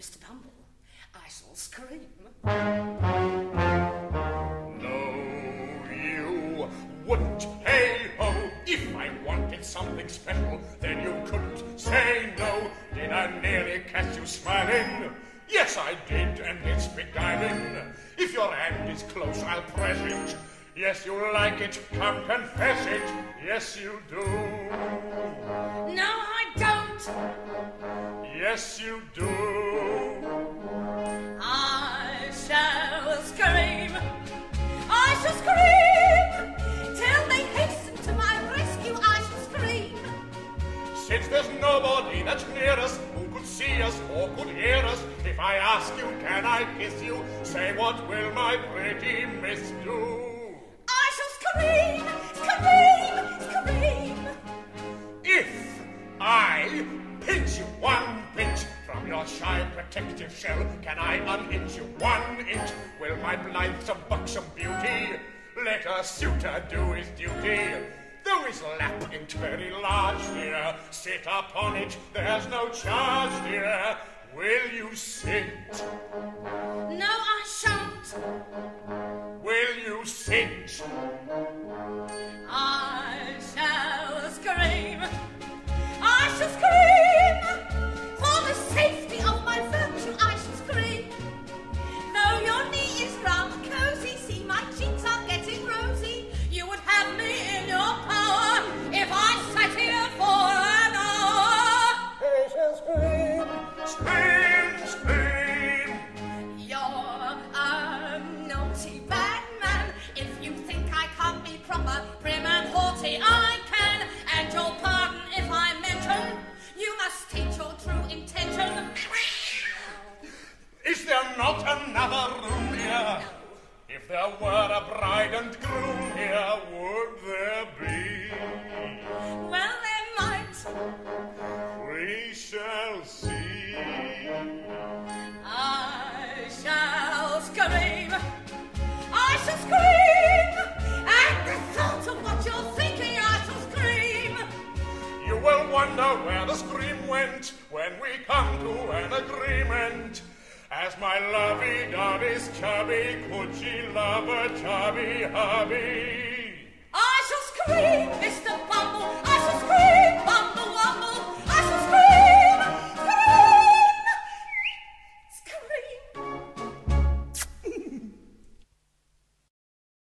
Mr. Bumble, I shall scream. No, you wouldn't. Hey ho! If I wanted something special, then you couldn't say no. Did I nearly catch you smiling? Yes, I did, and it's beguiling. If your hand is close, I'll press it. Yes, you like it, come confess it. Yes, you do. No, I don't. Yes, you do. That's near us who could see us or could hear us, if I ask you, can I kiss you? Say, what will my pretty miss do? I shall scream, scream, scream. If I pinch you one pinch from your shy protective shell, can I unhinge you one inch? Will my blithesome buxom beauty let a suitor do his duty? Though his lap ain't very large, dear, sit upon it, there's no charge, dear. Will you sit? No, I shan't. Will you sit? Proper, prim and haughty, I can. And you'll pardon if I mention you must state your true intention. Is there not another room here? If there were a bride and groom here, would there be? Well, there might. We shall see. wonder where the scream went when we come to an agreement. As my lovey-dovey's chubby, could she love a chubby hubby? I shall scream, Mr. Bob!